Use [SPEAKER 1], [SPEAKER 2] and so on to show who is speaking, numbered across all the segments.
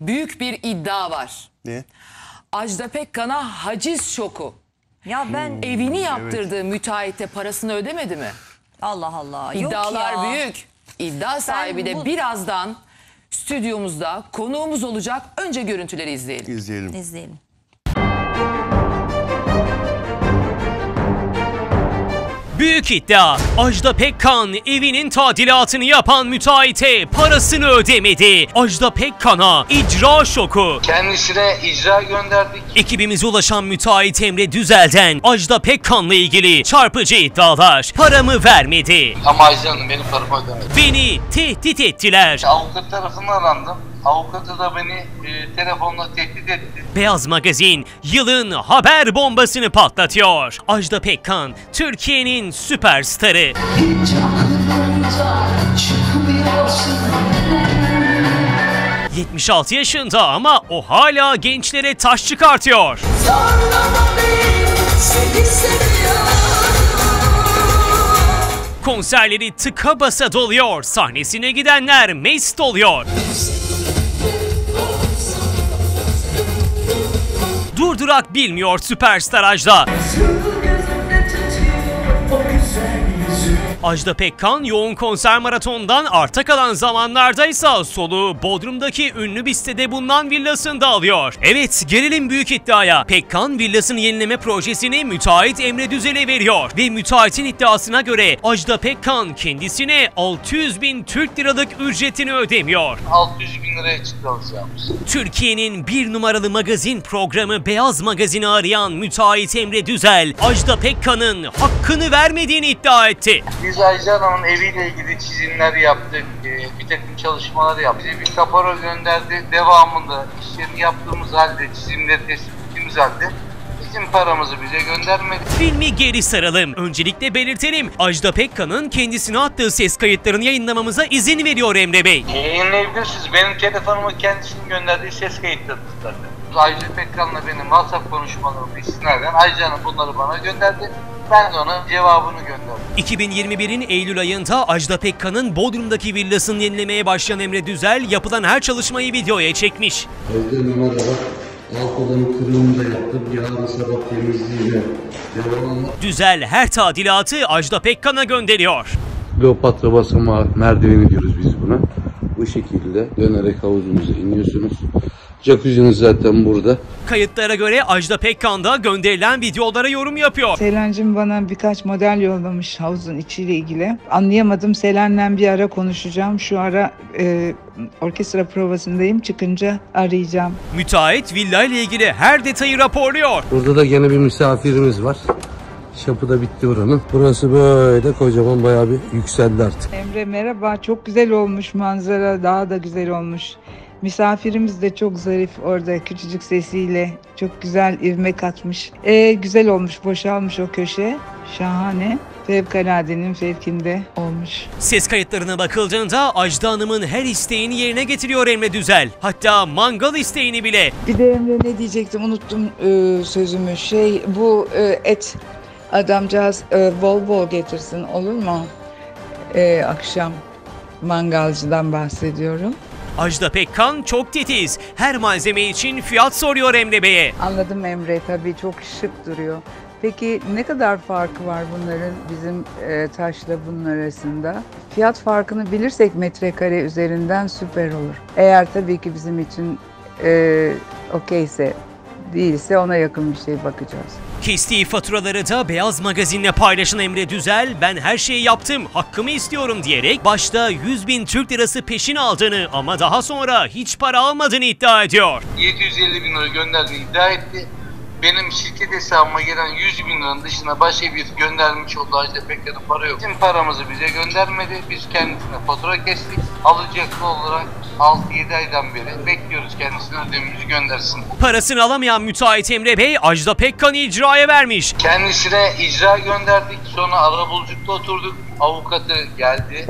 [SPEAKER 1] büyük bir iddia var.
[SPEAKER 2] Ne?
[SPEAKER 1] Ajda Pekkan'a haciz şoku.
[SPEAKER 3] Ya ben
[SPEAKER 1] Evini yaptırdığı müteahhite parasını ödemedi mi?
[SPEAKER 3] Allah Allah. Yok
[SPEAKER 1] İddialar
[SPEAKER 3] ya.
[SPEAKER 1] büyük. İddia sahibi de
[SPEAKER 3] bu-
[SPEAKER 1] birazdan stüdyomuzda konuğumuz olacak. Önce görüntüleri izleyelim.
[SPEAKER 2] İzleyelim.
[SPEAKER 3] İzleyelim.
[SPEAKER 4] Büyük iddia. Ajda Pekkan evinin tadilatını yapan müteahhite parasını ödemedi. Ajda Pekkan'a icra şoku.
[SPEAKER 5] Kendisine icra gönderdik.
[SPEAKER 4] Ekibimize ulaşan müteahhit Emre Düzel'den Ajda Pekkan'la ilgili çarpıcı iddialar. Paramı vermedi.
[SPEAKER 5] Ama Ayşe Hanım benim paramı ödemedi.
[SPEAKER 4] Beni tehdit ettiler.
[SPEAKER 5] Avukat tarafından arandım. Avukatı da beni e, telefonla tehdit etti.
[SPEAKER 4] Beyaz Magazin yılın haber bombasını patlatıyor. Ajda Pekkan Türkiye'nin süperstarı.
[SPEAKER 6] Hiç aklımda çıkmıyorsun
[SPEAKER 4] 76 yaşında ama o hala gençlere taş çıkartıyor. Konserleri tıka basa doluyor. Sahnesine gidenler mest oluyor. Durdurak bilmiyor süperstar Ajda. Ajda Pekkan yoğun konser maratonundan arta kalan zamanlarda ise soluğu Bodrum'daki ünlü bir sitede bulunan villasında alıyor. Evet gelelim büyük iddiaya. Pekkan villasını yenileme projesini müteahhit Emre Düzel'e veriyor. Ve müteahhitin iddiasına göre Ajda Pekkan kendisine 600 bin Türk liralık ücretini ödemiyor.
[SPEAKER 5] 600 bin liraya çıktı alacağımız.
[SPEAKER 4] Türkiye'nin bir numaralı magazin programı Beyaz Magazin'i arayan müteahhit Emre Düzel, Ajda Pekkan'ın hakkını vermediğini iddia etti.
[SPEAKER 5] Biz Ayşe Hanım'ın eviyle ilgili çizimler yaptık. e, bir takım çalışmalar yaptık. Bize bir kapora gönderdi. Devamında işlerini yaptığımız halde, çizimleri teslim ettiğimiz halde bizim paramızı bize göndermedi.
[SPEAKER 4] Filmi geri saralım. Öncelikle belirtelim. Ajda Pekkan'ın kendisine attığı ses kayıtlarını yayınlamamıza izin veriyor Emre Bey.
[SPEAKER 5] Yayınlayabilirsiniz. Benim telefonuma kendisinin gönderdiği ses kayıtları zaten. Ayşe Pekkan'la benim WhatsApp konuşmalarımı istinaden Ayşe Hanım bunları bana gönderdi. Ben de ona cevabını gönderdim.
[SPEAKER 4] 2021'in Eylül ayında Ajda Pekkan'ın Bodrum'daki villasını yenilemeye başlayan Emre Düzel yapılan her çalışmayı videoya çekmiş.
[SPEAKER 7] Evde numara var. Alt odanın kırığını da yaptım. Yarın sabah temizliğine devam
[SPEAKER 4] Düzel her tadilatı Ajda Pekkan'a gönderiyor.
[SPEAKER 7] Kleopatra basamağı merdiveni diyoruz biz buna. Bu şekilde dönerek havuzunuza iniyorsunuz. Jacuzzi'niz zaten burada.
[SPEAKER 4] Kayıtlara göre Ajda Pekkan da gönderilen videolara yorum yapıyor.
[SPEAKER 8] Selen'cim bana birkaç model yollamış havuzun içiyle ilgili. Anlayamadım. Selen'le bir ara konuşacağım. Şu ara e, orkestra provasındayım. Çıkınca arayacağım.
[SPEAKER 4] Müteahhit villa ile ilgili her detayı raporluyor.
[SPEAKER 7] Burada da gene bir misafirimiz var. Şapı da bitti oranın. Burası böyle kocaman bayağı bir yükseldi artık.
[SPEAKER 8] Emre merhaba. Çok güzel olmuş manzara. Daha da güzel olmuş. Misafirimiz de çok zarif orada küçücük sesiyle çok güzel ivme katmış. E, güzel olmuş, boşalmış o köşe. Şahane. Fevkaladenin fevkinde olmuş.
[SPEAKER 4] Ses kayıtlarına bakıldığında Ajda Hanım'ın her isteğini yerine getiriyor Emre Düzel. Hatta mangal isteğini bile.
[SPEAKER 8] Bir de Emre ne diyecektim unuttum e, sözümü. Şey bu e, et adamcağız e, bol bol getirsin olur mu? E, akşam mangalcıdan bahsediyorum.
[SPEAKER 4] Ajda Pekkan çok titiz. Her malzeme için fiyat soruyor Emre Bey'e.
[SPEAKER 8] Anladım Emre tabii çok şık duruyor. Peki ne kadar farkı var bunların bizim e, taşla bunun arasında? Fiyat farkını bilirsek metrekare üzerinden süper olur. Eğer tabii ki bizim için e, okeyse değilse ona yakın bir şey bakacağız.
[SPEAKER 4] Kestiği faturaları da Beyaz Magazin'le paylaşan Emre Düzel, ben her şeyi yaptım, hakkımı istiyorum diyerek başta 100 bin Türk lirası peşin aldığını ama daha sonra hiç para almadığını iddia ediyor.
[SPEAKER 5] 750 bin lira gönderdiğini iddia etti. Benim şirket hesabıma gelen 100 bin liranın dışında başka bir göndermiş olduğu Ajda Pekkan'ın para yok. Bizim paramızı bize göndermedi. Biz kendisine fatura kestik. Alacaklı olarak 6-7 aydan beri bekliyoruz kendisine ödememizi göndersin.
[SPEAKER 4] Parasını alamayan müteahhit Emre Bey, Ajda Pekkan'ı icraya vermiş.
[SPEAKER 5] Kendisine icra gönderdik. Sonra arabulucukta oturduk. Avukatı geldi.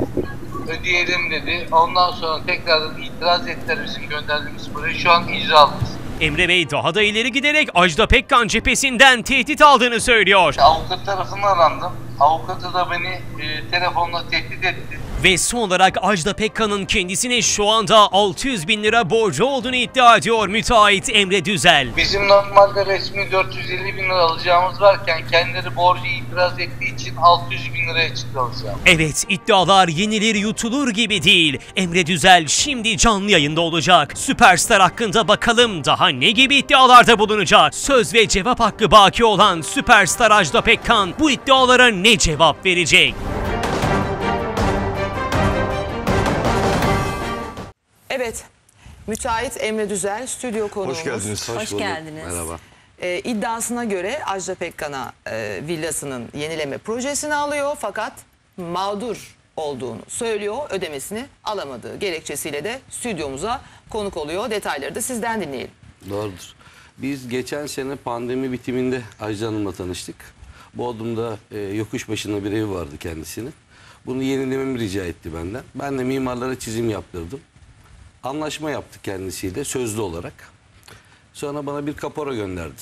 [SPEAKER 5] Ödeyelim dedi. Ondan sonra tekrardan itiraz ettiler bizim gönderdiğimiz parayı. Şu an icralıyız.
[SPEAKER 4] Emre Bey daha da ileri giderek Ajda Pekkan cephesinden tehdit aldığını söylüyor.
[SPEAKER 5] Avukat tarafından arandım. Avukatı da beni e, telefonla tehdit etti.
[SPEAKER 4] Ve son olarak Ajda Pekkan'ın kendisine şu anda 600 bin lira borcu olduğunu iddia ediyor müteahhit Emre Düzel.
[SPEAKER 5] Bizim normalde resmi 450 bin lira alacağımız varken kendileri borcu itiraz ettiği için 600 bin liraya çıktı alacağım.
[SPEAKER 4] Evet iddialar yenilir yutulur gibi değil. Emre Düzel şimdi canlı yayında olacak. Süperstar hakkında bakalım daha ne gibi iddialarda bulunacak. Söz ve cevap hakkı baki olan Süperstar Ajda Pekkan bu iddialara ne cevap verecek?
[SPEAKER 1] Evet. Müteahhit Emre Düzel stüdyo konuğumuz.
[SPEAKER 2] Hoş geldiniz.
[SPEAKER 3] Hoş
[SPEAKER 7] bulduk.
[SPEAKER 3] geldiniz.
[SPEAKER 7] Merhaba.
[SPEAKER 1] Ee, iddiasına göre Ajda Pekkan'a e, villasının yenileme projesini alıyor fakat mağdur olduğunu söylüyor. Ödemesini alamadığı gerekçesiyle de stüdyomuza konuk oluyor. Detayları da sizden dinleyelim.
[SPEAKER 7] Doğrudur. Biz geçen sene pandemi bitiminde Ajda Hanım'la tanıştık. Bodrum'da e, yokuş başında bir evi vardı kendisinin. Bunu yenilememi rica etti benden. Ben de mimarlara çizim yaptırdım. Anlaşma yaptık kendisiyle sözlü olarak. Sonra bana bir kapora gönderdi.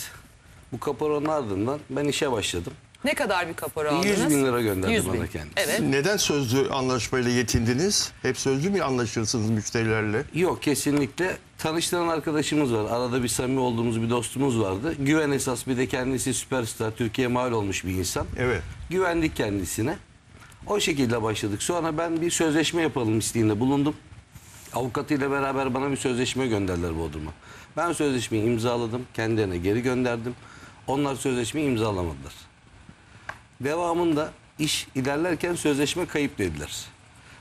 [SPEAKER 7] Bu kaporanın ardından ben işe başladım.
[SPEAKER 1] Ne kadar bir kapora aldınız?
[SPEAKER 7] 100 bin lira gönderdi
[SPEAKER 1] 100 bin.
[SPEAKER 7] bana kendisi.
[SPEAKER 1] Evet.
[SPEAKER 2] Neden sözlü anlaşmayla yetindiniz? Hep sözlü mü anlaşırsınız müşterilerle?
[SPEAKER 7] Yok kesinlikle. Tanıştıran arkadaşımız var. Arada bir samimi olduğumuz bir dostumuz vardı. Güven esas bir de kendisi süperstar. Türkiye mal olmuş bir insan.
[SPEAKER 2] Evet.
[SPEAKER 7] Güvendik kendisine. O şekilde başladık. Sonra ben bir sözleşme yapalım isteğinde bulundum. Avukatıyla beraber bana bir sözleşme gönderdiler Bodrum'a. Ben sözleşmeyi imzaladım. Kendilerine geri gönderdim. Onlar sözleşmeyi imzalamadılar. Devamında iş ilerlerken sözleşme kayıp dediler.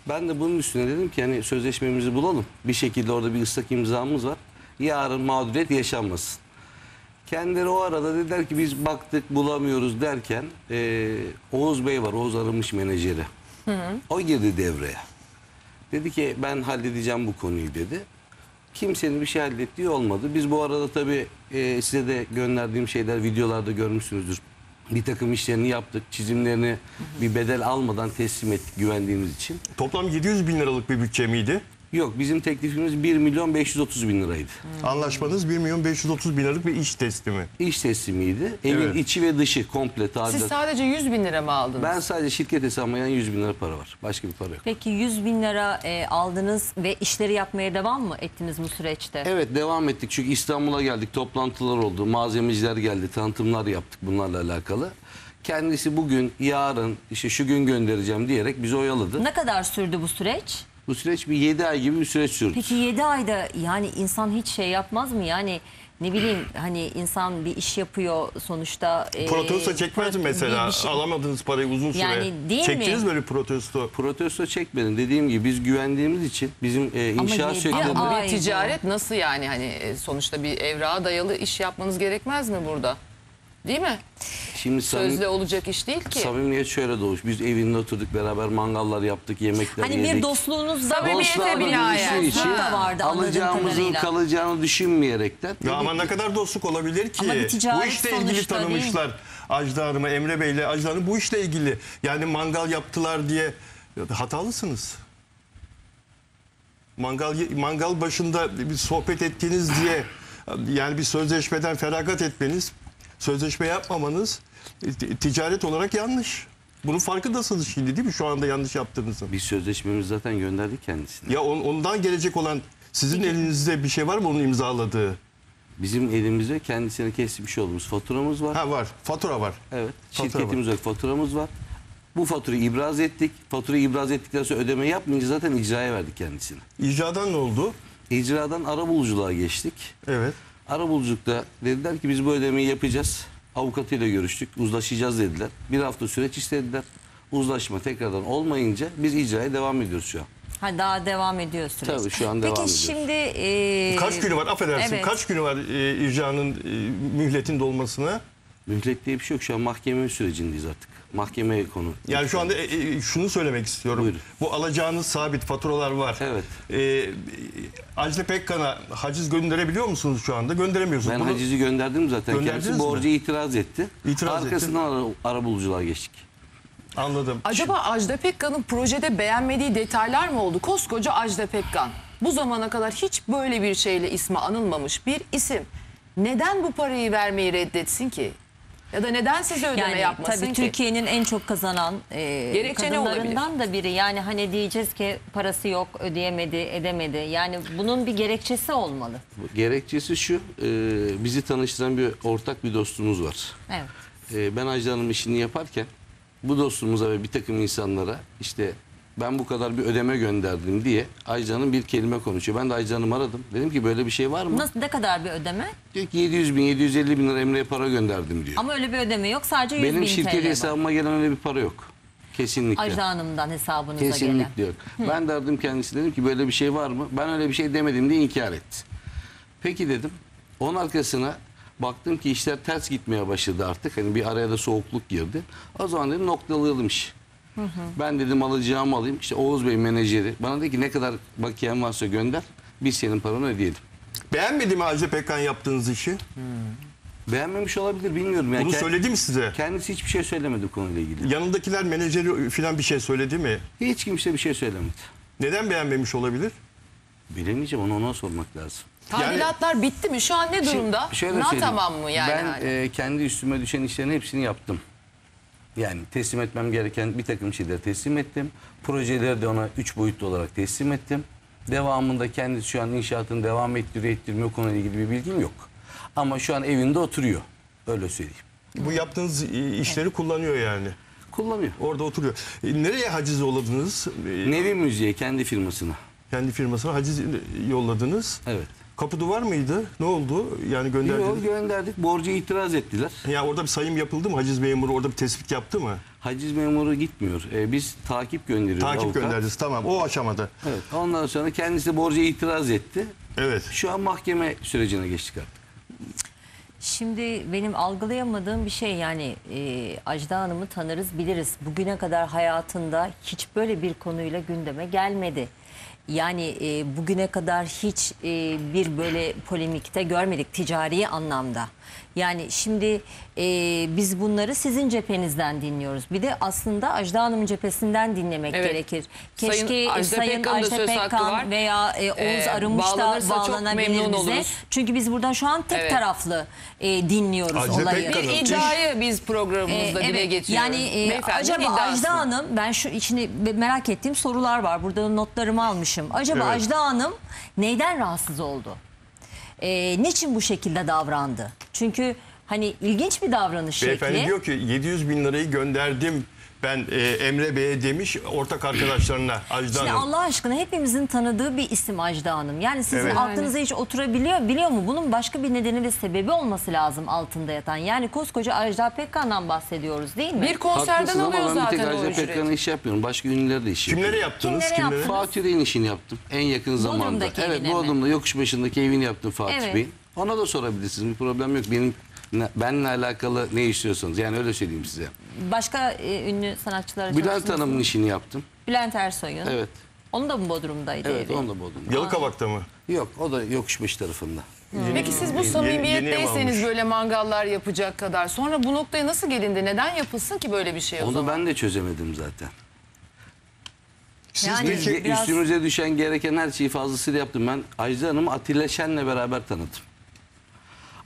[SPEAKER 7] Ben de bunun üstüne dedim ki hani sözleşmemizi bulalım. Bir şekilde orada bir ıslak imzamız var. Yarın mağduriyet yaşanmasın. Kendileri o arada dediler ki biz baktık bulamıyoruz derken eee, Oğuz Bey var Oğuz aramış menajeri. O girdi devreye. Dedi ki ben halledeceğim bu konuyu dedi. Kimsenin bir şey hallettiği olmadı. Biz bu arada tabii eee, size de gönderdiğim şeyler videolarda görmüşsünüzdür. Bir takım işlerini yaptık. Çizimlerini bir bedel almadan teslim ettik güvendiğimiz için.
[SPEAKER 2] Toplam 700 bin liralık bir bütçe miydi?
[SPEAKER 7] Yok bizim teklifimiz 1 milyon 530 bin liraydı.
[SPEAKER 2] Anlaşmanız 1 milyon 530 bin liralık bir iş teslimi.
[SPEAKER 7] İş teslimiydi. Evin
[SPEAKER 2] Evet.
[SPEAKER 7] içi ve dışı komple
[SPEAKER 1] Siz
[SPEAKER 7] tadilat.
[SPEAKER 1] sadece 100 bin lira mı aldınız?
[SPEAKER 7] Ben sadece şirket hesabıma yan 100 bin lira para var. Başka bir para yok.
[SPEAKER 3] Peki 100 bin lira e, aldınız ve işleri yapmaya devam mı ettiniz bu süreçte?
[SPEAKER 7] Evet devam ettik çünkü İstanbul'a geldik. Toplantılar oldu. Malzemeciler geldi. Tanıtımlar yaptık bunlarla alakalı. Kendisi bugün, yarın, işte şu gün göndereceğim diyerek bizi oyaladı.
[SPEAKER 3] Ne kadar sürdü bu süreç?
[SPEAKER 7] Bu süreç bir 7 ay gibi bir süreç sürdü.
[SPEAKER 3] Peki 7 ayda yani insan hiç şey yapmaz mı? Yani ne bileyim hani insan bir iş yapıyor sonuçta. e,
[SPEAKER 2] Protesto çekmez mi mesela?
[SPEAKER 3] bir- şey-
[SPEAKER 2] Alamadığınız parayı uzun süre.
[SPEAKER 3] Yani değil
[SPEAKER 2] Çektiniz
[SPEAKER 3] mi?
[SPEAKER 2] böyle protesto.
[SPEAKER 7] Protesto çekmedim. Dediğim gibi biz güvendiğimiz için bizim e,
[SPEAKER 3] Ama
[SPEAKER 7] inşaat sektöründe...
[SPEAKER 3] ay-
[SPEAKER 1] Bir ticaret nasıl yani hani e, sonuçta bir evrağa dayalı iş yapmanız gerekmez mi burada? Değil mi?
[SPEAKER 7] Şimdi samimi-
[SPEAKER 1] Sözle olacak iş değil ki.
[SPEAKER 7] Samimiyet şöyle doğmuş. Biz evinde oturduk beraber mangallar yaptık, yemekler
[SPEAKER 3] Hani
[SPEAKER 7] yedik.
[SPEAKER 3] bir dostluğunuz da
[SPEAKER 1] Samimiyete binaen.
[SPEAKER 7] için
[SPEAKER 3] da vardı
[SPEAKER 7] alacağımızın kalacağını düşünmeyerekten.
[SPEAKER 2] Ya ama ne kadar dostluk olabilir ki?
[SPEAKER 3] Ama bir ticaret
[SPEAKER 2] bu işle ilgili tanımışlar. Ajda Hanım'ı, Emre Bey'le Ajda Hanım bu işle ilgili. Yani mangal yaptılar diye hatalısınız. Mangal mangal başında bir sohbet ettiğiniz diye yani bir sözleşmeden feragat etmeniz, sözleşme yapmamanız ticaret olarak yanlış. Bunun farkındasınız şimdi değil mi şu anda yanlış yaptığınızın?
[SPEAKER 7] Biz sözleşmemizi zaten gönderdik kendisine.
[SPEAKER 2] Ya on- ondan gelecek olan sizin elinizde bir şey var mı onun imzaladığı?
[SPEAKER 7] Bizim elimizde kendisine kesmiş olduğumuz faturamız var.
[SPEAKER 2] Ha var. Fatura var.
[SPEAKER 7] Evet.
[SPEAKER 2] Fatura
[SPEAKER 7] Şirketimiz var. Faturamız var. Bu faturayı ibraz ettik. Faturayı ibraz ettikten sonra ödeme yapmayınca zaten icraya verdik kendisine.
[SPEAKER 2] İcradan ne oldu?
[SPEAKER 7] İcradan arabuluculuğa geçtik.
[SPEAKER 2] Evet.
[SPEAKER 7] Arabuluculukta dediler ki biz bu ödemeyi yapacağız. Avukatıyla görüştük. Uzlaşacağız dediler. Bir hafta süreç istediler. Uzlaşma tekrardan olmayınca biz icraya devam ediyoruz şu an.
[SPEAKER 3] Ha, daha devam ediyor süreç.
[SPEAKER 7] Tabii, şu an
[SPEAKER 3] Peki
[SPEAKER 7] devam ediyor.
[SPEAKER 3] şimdi... e,
[SPEAKER 2] Kaç günü var? Affedersin.
[SPEAKER 3] evet.
[SPEAKER 2] Kaç günü var e, icranın e, mühletin dolmasına?
[SPEAKER 7] Mühlet diye bir şey yok. Şu an mahkeme sürecindeyiz artık. Mahkeme konu.
[SPEAKER 2] Yani şu anda e, e, şunu söylemek istiyorum.
[SPEAKER 7] Buyurun.
[SPEAKER 2] Bu alacağınız sabit faturalar var.
[SPEAKER 7] Evet.
[SPEAKER 2] E, Ajda Pekkan'a haciz gönderebiliyor musunuz şu anda? Gönderemiyorsunuz.
[SPEAKER 7] Ben
[SPEAKER 2] Bunu-
[SPEAKER 7] hacizi gönderdim zaten.
[SPEAKER 2] Gönderdiniz
[SPEAKER 7] Kendisi
[SPEAKER 2] mi?
[SPEAKER 7] borcu itiraz etti.
[SPEAKER 2] İtiraz etti.
[SPEAKER 7] Arkasından ara, arabuluculuğa geçtik.
[SPEAKER 2] Anladım.
[SPEAKER 1] Acaba Ajda Pekkan'ın projede beğenmediği detaylar mı oldu? Koskoca Ajda Pekkan. Bu zamana kadar hiç böyle bir şeyle ismi anılmamış bir isim. Neden bu parayı vermeyi reddetsin ki? Ya da neden size ödeme
[SPEAKER 3] Yani
[SPEAKER 1] yapmasın
[SPEAKER 3] tabii
[SPEAKER 1] ki?
[SPEAKER 3] Türkiye'nin en çok kazanan e,
[SPEAKER 1] Gerekçe
[SPEAKER 3] kadınlarından da biri. Yani hani diyeceğiz ki parası yok, ödeyemedi, edemedi. Yani bunun bir gerekçesi olmalı.
[SPEAKER 7] Gerekçesi şu, e, bizi tanıştıran bir ortak bir dostumuz var.
[SPEAKER 3] Evet.
[SPEAKER 7] E, ben Ajda Hanım işini yaparken bu dostumuza ve bir takım insanlara işte ben bu kadar bir ödeme gönderdim diye Hanım bir kelime konuşuyor. Ben de Ajda Hanım'ı aradım. Dedim ki böyle bir şey var mı?
[SPEAKER 3] Nasıl ne kadar bir ödeme?
[SPEAKER 7] Diyor ki 700 bin, 750 bin lira Emre'ye para gönderdim diyor.
[SPEAKER 3] Ama öyle bir ödeme yok. Sadece 100
[SPEAKER 7] Benim
[SPEAKER 3] bin
[SPEAKER 7] şirket
[SPEAKER 3] TL var.
[SPEAKER 7] hesabıma gelen öyle bir para yok. Kesinlikle.
[SPEAKER 3] Ajda Hanım'dan hesabınıza gelen.
[SPEAKER 7] Kesinlikle yok. Ben de aradım kendisine dedim ki böyle bir şey var mı? Ben öyle bir şey demedim diye inkar etti. Peki dedim. Onun arkasına baktım ki işler ters gitmeye başladı artık. Hani bir araya da soğukluk girdi. O zaman dedim noktalayalım işi. Ben dedim alacağımı alayım. İşte Oğuz Bey menajeri bana dedi ki ne kadar bakiyen varsa gönder. Biz senin paranı ödeyelim.
[SPEAKER 2] Beğenmedi mi Ajda Pekkan yaptığınız işi?
[SPEAKER 7] Beğenmemiş olabilir bilmiyorum. Yani
[SPEAKER 2] Bunu
[SPEAKER 7] Kend-
[SPEAKER 2] söyledi mi size?
[SPEAKER 7] Kendisi hiçbir şey söylemedi bu konuyla ilgili.
[SPEAKER 2] Yanındakiler menajeri falan bir şey söyledi mi?
[SPEAKER 7] Hiç kimse bir şey söylemedi.
[SPEAKER 2] Neden beğenmemiş olabilir?
[SPEAKER 7] Bilemeyeceğim onu ona sormak lazım.
[SPEAKER 1] Tadilatlar bitti mi? Şu an ne durumda?
[SPEAKER 7] Şöyle
[SPEAKER 1] Na tamam mı yani?
[SPEAKER 7] Ben e, kendi üstüme düşen işlerin hepsini yaptım. Yani teslim etmem gereken bir takım şeyleri teslim ettim. Projeleri de ona üç boyutlu olarak teslim ettim. Devamında kendisi şu an inşaatını devam ettiriyor ettirmiyor konuyla ilgili bir bilgim yok. Ama şu an evinde oturuyor. Öyle söyleyeyim.
[SPEAKER 2] Bu yaptığınız e, işleri kullanıyor yani.
[SPEAKER 7] Kullanıyor.
[SPEAKER 2] Orada oturuyor. E, Nereye haciz yolladınız? E,
[SPEAKER 7] Nevi Müziğe kendi firmasına.
[SPEAKER 2] Kendi firmasına haciz yolladınız.
[SPEAKER 7] Evet.
[SPEAKER 2] Kapı duvar mıydı? Ne oldu? Yani gönderdiniz.
[SPEAKER 7] yol gönderdik. Borcu itiraz ettiler.
[SPEAKER 2] Ya orada bir sayım yapıldı mı? Haciz memuru orada bir tespit yaptı mı?
[SPEAKER 7] Haciz memuru gitmiyor. E, biz takip gönderiyoruz.
[SPEAKER 2] Takip
[SPEAKER 7] avukat.
[SPEAKER 2] gönderdiniz. Tamam. O aşamada.
[SPEAKER 7] Evet. Ondan sonra kendisi borca itiraz etti.
[SPEAKER 2] Evet.
[SPEAKER 7] Şu an mahkeme sürecine geçtik artık.
[SPEAKER 3] Şimdi benim algılayamadığım bir şey yani e, Ajda Hanım'ı tanırız biliriz. Bugüne kadar hayatında hiç böyle bir konuyla gündeme gelmedi. Yani e, bugüne kadar hiç e, bir böyle polemikte görmedik ticari anlamda. Yani şimdi e, biz bunları sizin cephenizden dinliyoruz. Bir de aslında Ajda Hanım'ın cephesinden dinlemek
[SPEAKER 1] Evet.
[SPEAKER 3] gerekir.
[SPEAKER 1] Sayın
[SPEAKER 3] Keşke
[SPEAKER 1] Ajda
[SPEAKER 3] Sayın Ajda. Pekkan veya e, Oğuz
[SPEAKER 1] Ee,
[SPEAKER 3] Arınmış da bağlanabilir bize.
[SPEAKER 1] oluruz.
[SPEAKER 3] Çünkü biz burada şu an tek
[SPEAKER 1] Evet.
[SPEAKER 3] taraflı e, dinliyoruz
[SPEAKER 2] Ajda
[SPEAKER 3] olayı.
[SPEAKER 2] Pekkan'ın-
[SPEAKER 1] bir iddiayı biz programımızda
[SPEAKER 3] Ee,
[SPEAKER 1] dile
[SPEAKER 3] evet.
[SPEAKER 1] getiriyoruz.
[SPEAKER 3] Yani e, acaba
[SPEAKER 1] iddiasını.
[SPEAKER 3] Ajda Hanım ben şu içini merak ettiğim sorular var. Burada notlarımı almışım. Acaba
[SPEAKER 2] Evet.
[SPEAKER 3] Ajda Hanım neyden rahatsız oldu? Ee, niçin bu şekilde davrandı? Çünkü hani ilginç bir davranış
[SPEAKER 2] Beyefendi
[SPEAKER 3] şekli.
[SPEAKER 2] diyor ki 700 bin lirayı gönderdim ben e, Emre Bey'e demiş ortak arkadaşlarına Ajda
[SPEAKER 3] Şimdi
[SPEAKER 2] Hanım.
[SPEAKER 3] Allah aşkına hepimizin tanıdığı bir isim Ajda Hanım. Yani sizin
[SPEAKER 2] Evet.
[SPEAKER 3] aklınıza hiç oturabiliyor biliyor mu? Bunun başka bir nedeni ve sebebi olması lazım altında yatan. Yani koskoca Ajda Pekkan'dan bahsediyoruz değil mi?
[SPEAKER 1] bir konserden
[SPEAKER 7] Haklısın
[SPEAKER 1] alıyor
[SPEAKER 7] ama ben bir
[SPEAKER 1] zaten
[SPEAKER 7] tek
[SPEAKER 1] o
[SPEAKER 7] Ajda
[SPEAKER 1] ücreti.
[SPEAKER 7] Pekkan'a iş yapmıyorum. Başka ünlülere de iş
[SPEAKER 2] Kimlere
[SPEAKER 7] yapıyorum.
[SPEAKER 2] yaptınız?
[SPEAKER 3] Kimlere
[SPEAKER 2] Kimlere?
[SPEAKER 3] yaptınız?
[SPEAKER 7] Fatih Yüreğin işini yaptım. En yakın zamanda. Evet
[SPEAKER 3] mi?
[SPEAKER 7] Bodrum'da yokuş başındaki evini yaptım Fatih
[SPEAKER 3] Evet.
[SPEAKER 7] Bey'in. Ona da sorabilirsiniz. Bir problem yok. Benim ne- benimle alakalı ne istiyorsanız. Yani öyle söyleyeyim size.
[SPEAKER 3] Başka e, ünlü sanatçılara
[SPEAKER 7] Bülent
[SPEAKER 3] çalıştınız
[SPEAKER 7] Hanım'ın
[SPEAKER 3] mı?
[SPEAKER 7] işini yaptım.
[SPEAKER 3] Bülent Ersoy'un.
[SPEAKER 7] Evet.
[SPEAKER 3] Onun da mı Bodrum'daydı
[SPEAKER 7] Evet
[SPEAKER 3] evi?
[SPEAKER 7] onu da Bodrum'da.
[SPEAKER 2] Yalıkavak'ta mı?
[SPEAKER 7] Yok o da yokuşbaşı tarafında.
[SPEAKER 1] Peki siz bu
[SPEAKER 2] Yeni-
[SPEAKER 1] samimiyetteyseniz
[SPEAKER 2] yeni ev almış.
[SPEAKER 1] böyle mangallar yapacak kadar sonra bu noktaya nasıl gelindi? Neden yapılsın ki böyle bir şey o
[SPEAKER 7] Onu
[SPEAKER 1] zaman?
[SPEAKER 7] ben de çözemedim zaten.
[SPEAKER 3] Yani
[SPEAKER 7] Biz
[SPEAKER 3] biraz-
[SPEAKER 7] üstümüze düşen gereken her şeyi fazlasıyla yaptım. Ben Ajda Hanım'ı Atilla Şen'le beraber tanıdım.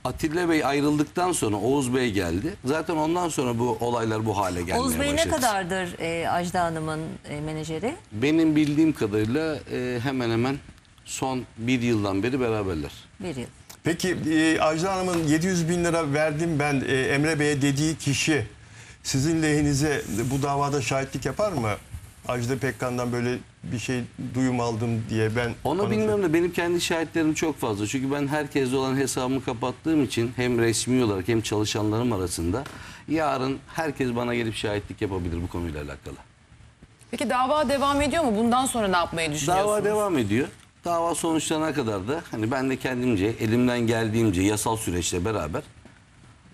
[SPEAKER 7] Atilla Bey ayrıldıktan sonra Oğuz Bey geldi. Zaten ondan sonra bu olaylar bu hale gelmeye
[SPEAKER 3] Oğuz Bey ne
[SPEAKER 7] başladı.
[SPEAKER 3] kadardır e, Ajda Hanım'ın e, menajeri?
[SPEAKER 7] Benim bildiğim kadarıyla e, hemen hemen son bir yıldan beri beraberler.
[SPEAKER 3] Bir yıl.
[SPEAKER 2] Peki e, Ajda Hanım'ın 700 bin lira verdim ben e, Emre Bey'e dediği kişi sizin lehinize bu davada şahitlik yapar mı? Ajda Pekkan'dan böyle bir şey duyum aldım diye ben...
[SPEAKER 7] Onu
[SPEAKER 2] bana-
[SPEAKER 7] bilmiyorum da benim kendi şahitlerim çok fazla. Çünkü ben herkesle olan hesabımı kapattığım için hem resmi olarak hem çalışanlarım arasında yarın herkes bana gelip şahitlik yapabilir bu konuyla alakalı.
[SPEAKER 1] Peki dava devam ediyor mu? Bundan sonra ne yapmayı düşünüyorsunuz?
[SPEAKER 7] Dava devam ediyor. Dava sonuçlanana kadar da hani ben de kendimce elimden geldiğimce yasal süreçle beraber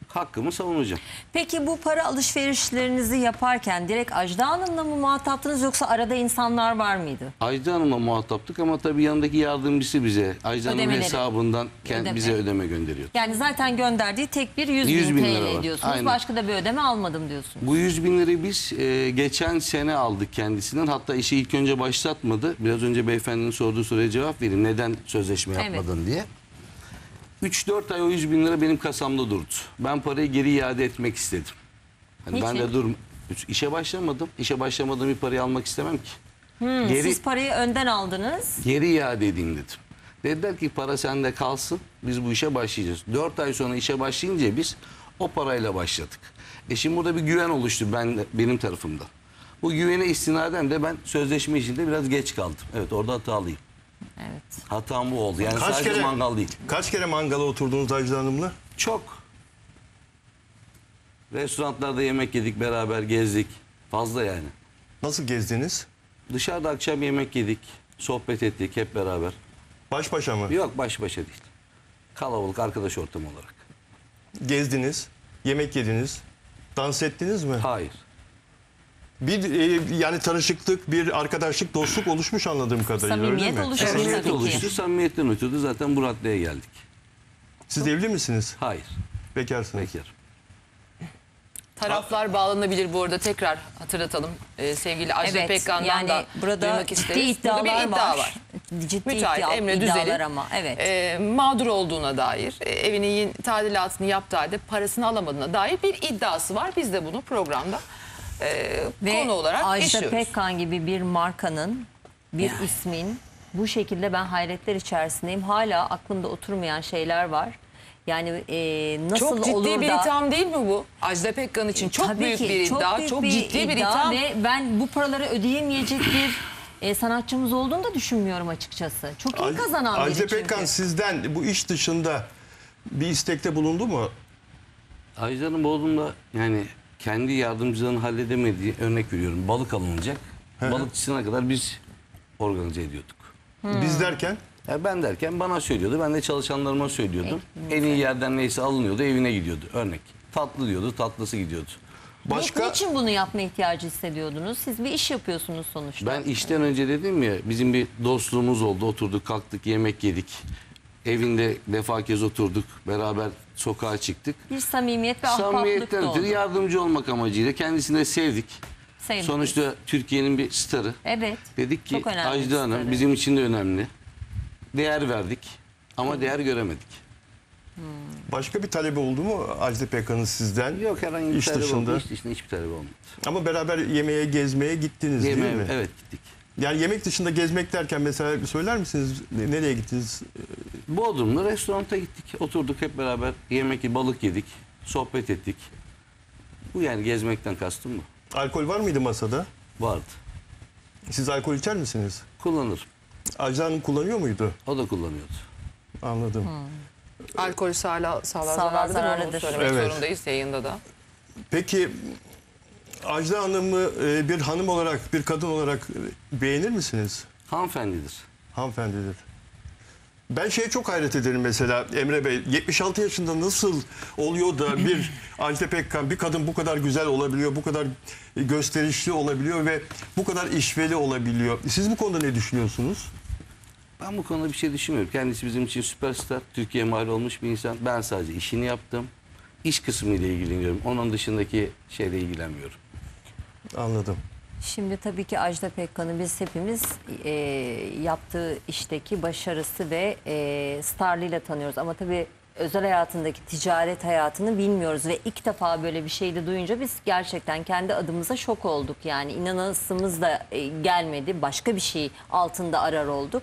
[SPEAKER 7] hakkımı savunacağım.
[SPEAKER 3] Peki bu para alışverişlerinizi yaparken direkt Ajda Hanım'la mı muhataptınız yoksa arada insanlar var mıydı?
[SPEAKER 7] Ajda Hanım'la muhataptık ama tabii yanındaki yardımcısı bize Ajda Hanım'ın
[SPEAKER 3] Ödemeleri.
[SPEAKER 7] hesabından kend-
[SPEAKER 3] Ödeme.
[SPEAKER 7] bize ödeme gönderiyor.
[SPEAKER 3] Yani zaten gönderdiği tek bir 100,
[SPEAKER 7] 100
[SPEAKER 3] bin,
[SPEAKER 7] bin
[SPEAKER 3] TL
[SPEAKER 7] lira var.
[SPEAKER 3] diyorsunuz.
[SPEAKER 7] Aynen.
[SPEAKER 3] Başka da bir ödeme almadım diyorsunuz.
[SPEAKER 7] Bu 100 bin lirayı biz e, geçen sene aldık kendisinden. Hatta işi ilk önce başlatmadı. Biraz önce beyefendinin sorduğu soruya cevap vereyim. Neden sözleşme
[SPEAKER 3] Evet.
[SPEAKER 7] yapmadın diye. 3-4 ay o 100 bin lira benim kasamda durdu. Ben parayı geri iade etmek istedim. Hani ben
[SPEAKER 3] Niçin?
[SPEAKER 7] de dur işe başlamadım. İşe başlamadığım bir parayı almak istemem ki. geri,
[SPEAKER 3] Hmm, Siz parayı önden aldınız.
[SPEAKER 7] geri iade edeyim dedim. Dediler ki para sende kalsın. Biz bu işe başlayacağız. 4 ay sonra işe başlayınca biz o parayla başladık. E şimdi burada bir güven oluştu ben benim tarafımda. Bu güvene istinaden de ben sözleşme işinde biraz geç kaldım. Evet orada hatalıyım.
[SPEAKER 3] Evet.
[SPEAKER 7] Hatam bu oldu. Yani
[SPEAKER 2] Kaç
[SPEAKER 7] sadece
[SPEAKER 2] kere
[SPEAKER 7] mangal değil.
[SPEAKER 2] Kaç kere mangala oturdunuz Ajda Hanım'la?
[SPEAKER 7] Çok. Restoranlarda yemek yedik beraber gezdik. Fazla yani.
[SPEAKER 2] Nasıl gezdiniz?
[SPEAKER 7] Dışarıda akşam yemek yedik. Sohbet ettik hep beraber.
[SPEAKER 2] Baş başa mı?
[SPEAKER 7] Yok baş başa değil. Kalabalık arkadaş ortamı olarak.
[SPEAKER 2] Gezdiniz, yemek yediniz, dans ettiniz mi?
[SPEAKER 7] Hayır.
[SPEAKER 2] Bir e, yani tanışıklık, bir arkadaşlık, dostluk oluşmuş anladığım kadarıyla öyle
[SPEAKER 3] Samimiyet
[SPEAKER 2] mi?
[SPEAKER 3] oluşmuş
[SPEAKER 7] Samimiyet
[SPEAKER 3] tabii
[SPEAKER 7] oluştu. Samimiyetten ötürü zaten bu raddeye geldik.
[SPEAKER 2] Siz evli misiniz?
[SPEAKER 7] Hayır.
[SPEAKER 2] Bekarsınız.
[SPEAKER 7] Bekar.
[SPEAKER 1] Taraflar bağlanabilir bu arada tekrar hatırlatalım. Ee, sevgili Ajda
[SPEAKER 3] Evet
[SPEAKER 1] Pekkan'dan
[SPEAKER 3] yani
[SPEAKER 1] da
[SPEAKER 3] burada
[SPEAKER 1] duymak
[SPEAKER 3] ciddi
[SPEAKER 1] isteriz.
[SPEAKER 3] iddialar
[SPEAKER 1] Burada bir iddia
[SPEAKER 3] var.
[SPEAKER 1] var.
[SPEAKER 3] Ciddi
[SPEAKER 1] Müteahhit
[SPEAKER 3] iddia,
[SPEAKER 1] Emre
[SPEAKER 3] iddialar
[SPEAKER 1] Düzel'in
[SPEAKER 3] ama evet.
[SPEAKER 1] e, mağdur olduğuna dair, e, evinin yeni- tadilatını yaptığı halde parasını alamadığına dair bir iddiası var. Biz de bunu programda e,
[SPEAKER 3] Ve
[SPEAKER 1] konu olarak
[SPEAKER 3] Ajda
[SPEAKER 1] işliyoruz.
[SPEAKER 3] Pekkan gibi bir markanın, bir ismin bu şekilde ben hayretler içerisindeyim. Hala aklımda oturmayan şeyler var. Yani e, nasıl
[SPEAKER 1] Çok ciddi
[SPEAKER 3] olur
[SPEAKER 1] bir
[SPEAKER 3] da...
[SPEAKER 1] itham değil mi bu? Ajda Pekkan için çok
[SPEAKER 3] Tabii
[SPEAKER 1] büyük
[SPEAKER 3] ki,
[SPEAKER 1] bir
[SPEAKER 3] çok
[SPEAKER 1] iddia,
[SPEAKER 3] büyük
[SPEAKER 1] çok ciddi bir
[SPEAKER 3] iddia
[SPEAKER 1] itham.
[SPEAKER 3] Ve ben bu paraları ödeyemeyecek bir e, sanatçımız olduğunu da düşünmüyorum açıkçası. Çok iyi
[SPEAKER 2] Aj-
[SPEAKER 3] kazanan
[SPEAKER 2] Ajda
[SPEAKER 3] biri çünkü.
[SPEAKER 2] Pekkan sizden bu iş dışında bir istekte bulundu mu?
[SPEAKER 7] Ajda'nın Bodrum'da yani kendi yardımcılarının halledemediği örnek veriyorum. Balık alınacak. Balıkçısına kadar biz organize ediyorduk.
[SPEAKER 2] Biz derken
[SPEAKER 7] Ya ben derken bana söylüyordu. Ben de çalışanlarıma söylüyordum. En iyi yerden neyse alınıyordu evine gidiyordu. Örnek. Tatlı diyordu tatlısı gidiyordu.
[SPEAKER 2] başka
[SPEAKER 3] Niçin bunu yapma ihtiyacı hissediyordunuz? Siz bir iş yapıyorsunuz sonuçta.
[SPEAKER 7] Ben işten önce dedim ya bizim bir dostluğumuz oldu. Oturduk kalktık yemek yedik. Evinde defa kez oturduk. Beraber sokağa çıktık.
[SPEAKER 3] bir samimiyet ve ahbaplık da oldu.
[SPEAKER 7] yardımcı olmak amacıyla kendisini de sevdik.
[SPEAKER 3] Sevdik.
[SPEAKER 7] Sonuçta Türkiye'nin bir starı.
[SPEAKER 3] Evet.
[SPEAKER 7] Dedik ki
[SPEAKER 3] Çok önemli bir
[SPEAKER 7] Ajda Hanım
[SPEAKER 3] starı.
[SPEAKER 7] bizim için de önemli. Değer verdik ama değer göremedik.
[SPEAKER 2] başka bir talebi oldu mu Ajda Pekkan'ın sizden?
[SPEAKER 7] Yok herhangi bir
[SPEAKER 2] İş
[SPEAKER 7] talep
[SPEAKER 2] dışında.
[SPEAKER 7] olmadı. İş dışında hiçbir talep olmadı.
[SPEAKER 2] Ama beraber yemeğe, gezmeye gittiniz
[SPEAKER 7] Yemeğe-
[SPEAKER 2] değil mi?
[SPEAKER 7] evet gittik.
[SPEAKER 2] Yani yemek dışında gezmek derken mesela söyler misiniz nereye gittiniz?
[SPEAKER 7] Bodrum'da restoranta gittik. Oturduk hep beraber yemek, balık yedik. Sohbet ettik. Bu yani gezmekten kastım bu.
[SPEAKER 2] Alkol var mıydı masada?
[SPEAKER 7] Vardı.
[SPEAKER 2] Siz alkol içer misiniz?
[SPEAKER 7] Kullanırım.
[SPEAKER 2] Ajda Hanım kullanıyor muydu?
[SPEAKER 7] O da kullanıyordu.
[SPEAKER 2] Anladım.
[SPEAKER 1] Alkol sağla, sağlığa
[SPEAKER 3] Sağlığa
[SPEAKER 1] zararlıdır. Onu
[SPEAKER 3] zararlıdır.
[SPEAKER 1] söylemek
[SPEAKER 2] Evet.
[SPEAKER 1] zorundayız yayında da.
[SPEAKER 2] Peki Ajda Hanım'ı e, bir hanım olarak, bir kadın olarak e, beğenir misiniz?
[SPEAKER 7] Hanımefendidir.
[SPEAKER 2] Hanımefendidir. Ben şeye çok hayret ederim mesela Emre Bey. 76 yaşında nasıl oluyor da bir Ajda Pekkan, bir kadın bu kadar güzel olabiliyor, bu kadar gösterişli olabiliyor ve bu kadar işveli olabiliyor. Siz bu konuda ne düşünüyorsunuz?
[SPEAKER 7] Ben bu konuda bir şey düşünmüyorum. Kendisi bizim için süperstar. Türkiye mal olmuş bir insan. Ben sadece işini yaptım. İş kısmıyla ilgileniyorum. Onun dışındaki şeyle ilgilenmiyorum.
[SPEAKER 2] Anladım.
[SPEAKER 3] Şimdi tabii ki Ajda Pekkan'ı biz hepimiz e, yaptığı işteki başarısı ve e, starlığıyla tanıyoruz. Ama tabii özel hayatındaki ticaret hayatını bilmiyoruz. Ve ilk defa böyle bir şeyi de duyunca biz gerçekten kendi adımıza şok olduk. Yani inanasımız da e, gelmedi. Başka bir şey altında arar olduk.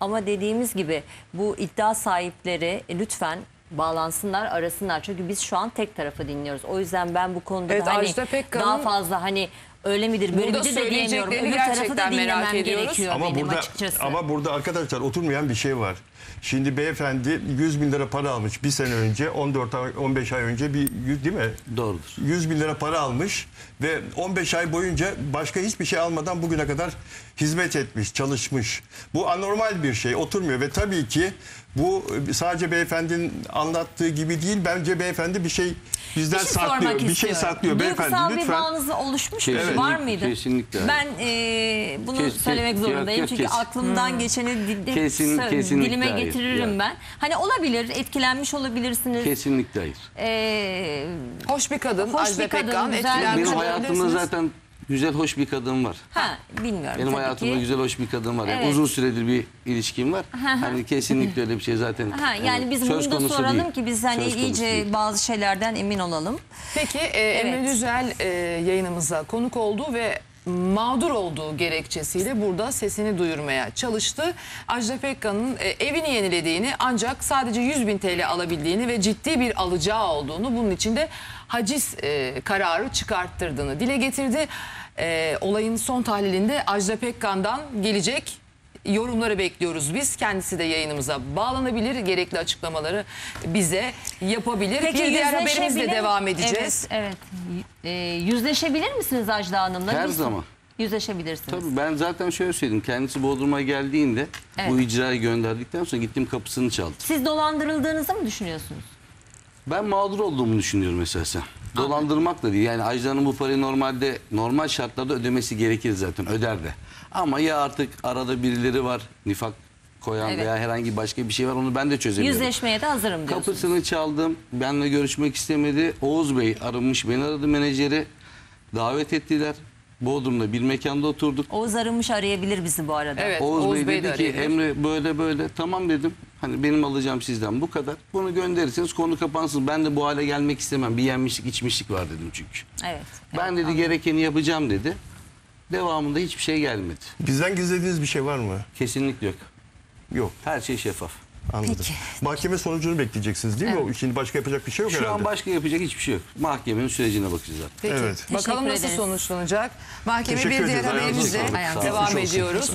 [SPEAKER 3] Ama dediğimiz gibi bu iddia sahipleri e, lütfen bağlansınlar, arasınlar. Çünkü biz şu an tek tarafı dinliyoruz. O yüzden ben bu konuda
[SPEAKER 1] Evet,
[SPEAKER 3] da hani daha fazla hani öyle midir böyle
[SPEAKER 1] Burada
[SPEAKER 3] midir de diyemiyorum. Öbür tarafı da dinlemem
[SPEAKER 1] ediyoruz.
[SPEAKER 3] gerekiyor
[SPEAKER 2] Ama
[SPEAKER 3] benim
[SPEAKER 2] burada
[SPEAKER 3] açıkçası.
[SPEAKER 2] ama burada arkadaşlar oturmayan bir şey var. Şimdi beyefendi 100 bin lira para almış bir sene önce 14 ay 15 ay önce bir yüz değil mi?
[SPEAKER 7] Doğrudur.
[SPEAKER 2] 100 bin lira para almış ve 15 ay boyunca başka hiçbir şey almadan bugüne kadar hizmet etmiş, çalışmış. Bu anormal bir şey, oturmuyor ve tabii ki bu sadece beyefendinin anlattığı gibi değil. Bence beyefendi bir şey bizden
[SPEAKER 3] Bir şey
[SPEAKER 2] saklıyor. Bir şey saklıyor beyefendi
[SPEAKER 3] Duygusal bir
[SPEAKER 2] lütfen.
[SPEAKER 3] bağınız oluşmuş mu? Var mıydı?
[SPEAKER 7] kesinlikle.
[SPEAKER 3] Ben e, bunu
[SPEAKER 7] Kes- kes-
[SPEAKER 3] söylemek zorundayım.
[SPEAKER 7] yok,
[SPEAKER 3] Çünkü
[SPEAKER 7] kes.
[SPEAKER 3] aklımdan geçeni di-
[SPEAKER 7] Kesin- kesinlikle
[SPEAKER 3] dilime
[SPEAKER 7] hayır.
[SPEAKER 3] getiririm
[SPEAKER 7] Yani.
[SPEAKER 3] ben. Hani olabilir, etkilenmiş olabilirsiniz.
[SPEAKER 7] Kesinlikle hayır.
[SPEAKER 3] E,
[SPEAKER 1] Hoş bir kadın
[SPEAKER 3] Hoş
[SPEAKER 1] Ajda
[SPEAKER 3] bir kadın,
[SPEAKER 1] Pekkan.
[SPEAKER 3] güzel bir
[SPEAKER 1] etkilenmiş
[SPEAKER 7] Benim hayatımda zaten güzel hoş bir kadın var.
[SPEAKER 3] Ha bilmiyorum
[SPEAKER 7] Benim
[SPEAKER 3] tabii
[SPEAKER 7] hayatımda
[SPEAKER 3] ki.
[SPEAKER 7] güzel hoş bir kadın var. Yani
[SPEAKER 3] Evet.
[SPEAKER 7] uzun süredir bir ilişkim var. hani kesinlikle öyle bir şey zaten.
[SPEAKER 3] Ha, yani
[SPEAKER 7] e,
[SPEAKER 3] biz
[SPEAKER 7] söz
[SPEAKER 3] bunu da
[SPEAKER 7] konusu
[SPEAKER 3] soralım
[SPEAKER 7] değil.
[SPEAKER 3] ki biz hani
[SPEAKER 7] Söz konusu
[SPEAKER 3] iyice
[SPEAKER 7] değil.
[SPEAKER 3] bazı şeylerden emin olalım.
[SPEAKER 1] Peki e, Emre
[SPEAKER 3] Evet.
[SPEAKER 1] Düzel e, yayınımıza konuk oldu ve mağdur olduğu gerekçesiyle burada sesini duyurmaya çalıştı. Ajda Pekkan'ın e, evini yenilediğini ancak sadece 100 bin TL alabildiğini ve ciddi bir alacağı olduğunu bunun için de haciz e, kararı çıkarttırdığını dile getirdi. E, olayın son tahlilinde Ajda Pekkan'dan gelecek yorumları bekliyoruz biz. Kendisi de yayınımıza bağlanabilir. Gerekli açıklamaları bize yapabilir. bir diğer haberimizle devam edeceğiz.
[SPEAKER 3] Evet, evet. Ee, yüzleşebilir misiniz Ajda Hanım'la?
[SPEAKER 7] Her
[SPEAKER 3] Biz-
[SPEAKER 7] zaman.
[SPEAKER 3] Yüzleşebilirsiniz.
[SPEAKER 7] Tabii ben zaten şöyle söyleyeyim. Kendisi Bodrum'a geldiğinde
[SPEAKER 3] Evet.
[SPEAKER 7] bu icrayı gönderdikten sonra gittim kapısını çaldım.
[SPEAKER 3] Siz dolandırıldığınızı mı düşünüyorsunuz?
[SPEAKER 7] Ben mağdur olduğumu düşünüyorum esasen. Dolandırmak da değil. Yani Ajda'nın bu parayı normalde normal şartlarda ödemesi gerekir zaten. Öder de. Ama ya artık arada birileri var. Nifak koyan
[SPEAKER 3] Evet.
[SPEAKER 7] veya herhangi başka bir şey var. Onu ben de çözemiyorum.
[SPEAKER 3] Yüzleşmeye de hazırım diyorsunuz.
[SPEAKER 7] Kapısını çaldım. Benimle görüşmek istemedi. Oğuz Bey aramış. Beni aradı menajeri. Davet ettiler. Bodrum'da bir mekanda oturduk.
[SPEAKER 3] Oğuz arınmış arayabilir bizi bu arada.
[SPEAKER 1] Evet.
[SPEAKER 7] Oğuz,
[SPEAKER 1] Oğuz
[SPEAKER 7] Bey,
[SPEAKER 1] Bey de
[SPEAKER 7] dedi ki
[SPEAKER 1] arayabilir.
[SPEAKER 7] Emre böyle böyle tamam dedim. Hani benim alacağım sizden bu kadar. Bunu gönderirseniz konu kapansın. Ben de bu hale gelmek istemem. Bir yenmişlik içmişlik var dedim çünkü.
[SPEAKER 3] Evet.
[SPEAKER 7] Ben
[SPEAKER 3] evet,
[SPEAKER 7] dedi gerekeni yapacağım dedi. Devamında hiçbir şey gelmedi.
[SPEAKER 2] Bizden gizlediğiniz bir şey var mı?
[SPEAKER 7] Kesinlikle yok.
[SPEAKER 2] Yok.
[SPEAKER 7] Her şey şeffaf.
[SPEAKER 2] Anladım.
[SPEAKER 3] Peki.
[SPEAKER 2] Mahkeme sonucunu bekleyeceksiniz değil mi? O Şimdi başka yapacak bir şey yok
[SPEAKER 7] Şu
[SPEAKER 2] herhalde.
[SPEAKER 7] an başka yapacak hiçbir şey yok. Mahkemenin sürecine bakacağız zaten.
[SPEAKER 1] Peki.
[SPEAKER 2] Evet.
[SPEAKER 1] Bakalım
[SPEAKER 3] Teşekkür
[SPEAKER 1] nasıl
[SPEAKER 3] ederiz.
[SPEAKER 1] sonuçlanacak. Mahkeme
[SPEAKER 2] Teşekkür
[SPEAKER 1] bir diğer haberimizle devam ediyoruz.